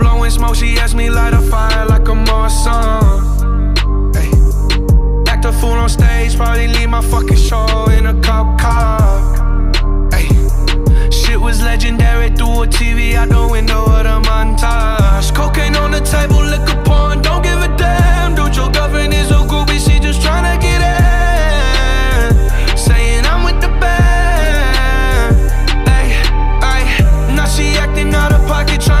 blowing smoke, she asked me light a fire like a Mars song. Act a fool on stage, probably leave my fucking show in a cop car. Hey. Shit was legendary through a TV out the window of the montage. Cocaine on the table, liquor porn, don't give a damn. Dude, your girlfriend is a groupie, she just tryna get in. Saying I'm with the band. Ay, ay. Now she acting out of pocket, trying